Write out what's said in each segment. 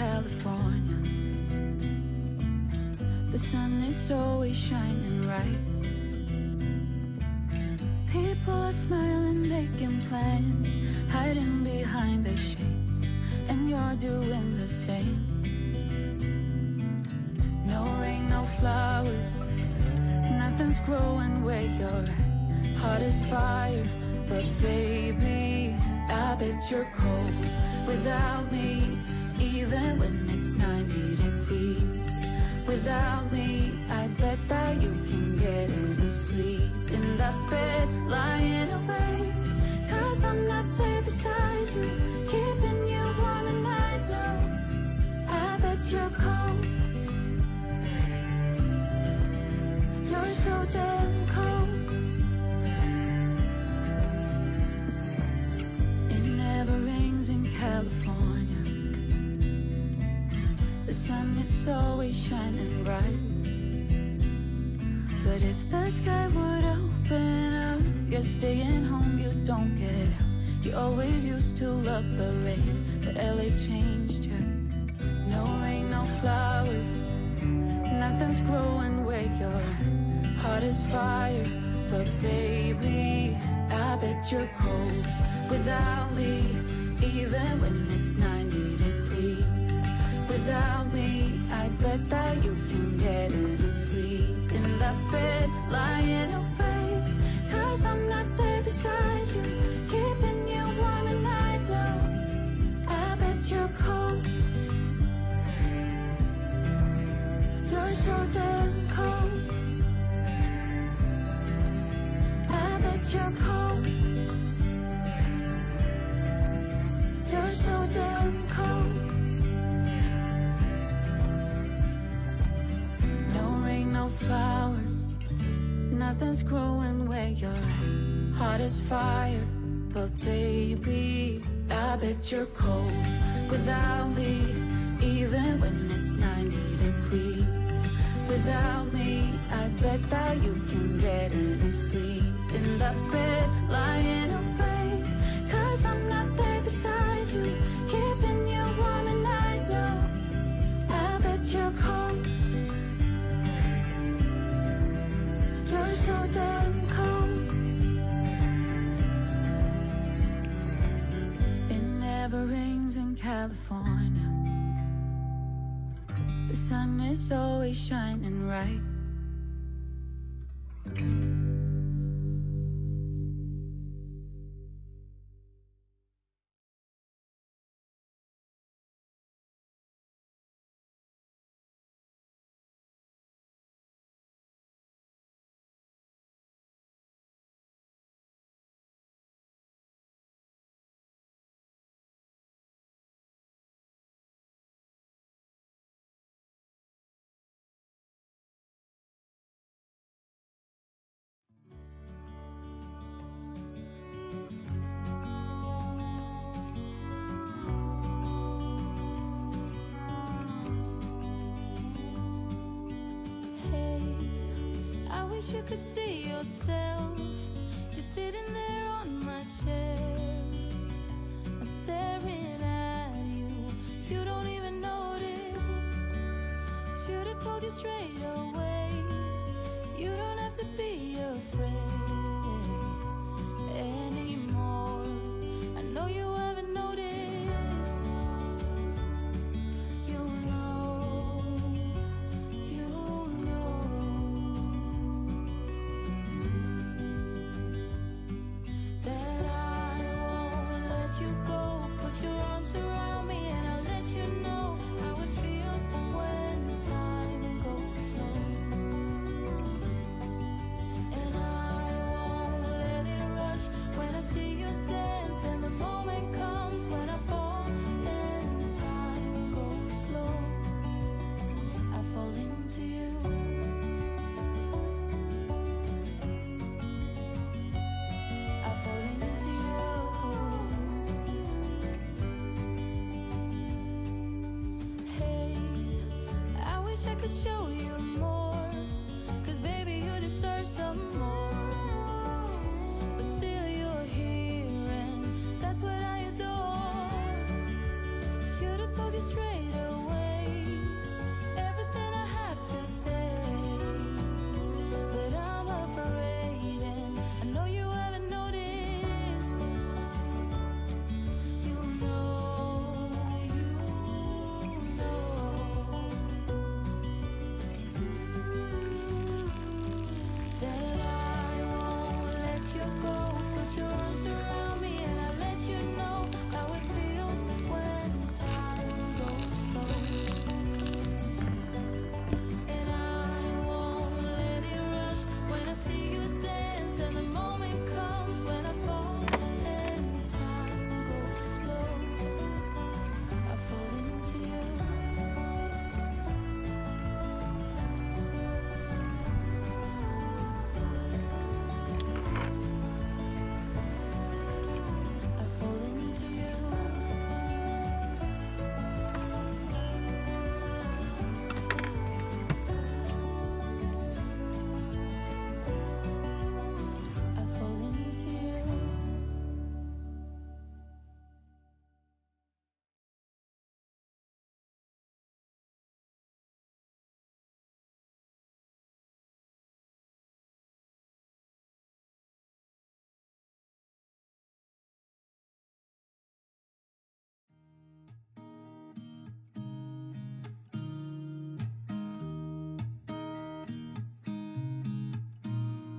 California. The sun is always shining bright. People are smiling, making plans, hiding behind their shades, and you're doing the same. No rain, no flowers, nothing's growing where you're at. Heart is fire, but baby, I bet you're cold without me, even when it's 90 degrees. Without me, I bet that you can get any sleep in that bed, lying awake. Cause I'm not there beside you, keeping you warm and I know. I bet you're cold. You're so damn cold. It never rains in California. Sun is always shining bright. But if the sky would open up, you're staying home, you don't get out. You always used to love the rain, but LA changed you. No rain, no flowers, nothing's growing where you're. Heart is fire, but baby, I bet you're cold without me, even when it's 90 degrees. Without me, I bet that you Nothing's growing where you're at. Heart is fire, but baby, I bet you're cold without me, even when it's 90 degrees. Without me, I bet that you can get any sleep in that bed, lying California. The sun is always shining right. You could see yourself just sitting there on my chair. I'm staring at you, you don't even notice. Should've told you straight away. You don't have to be afraid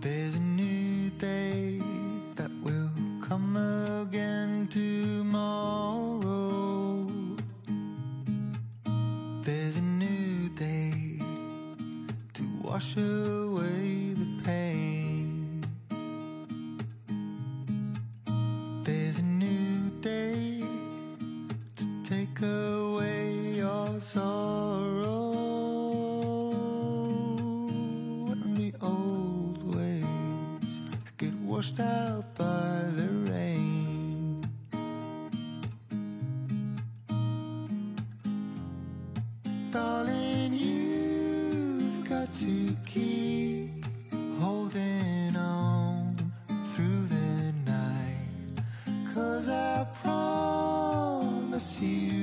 There's a new day that will come. to keep holding on through the night. Cause I promise you.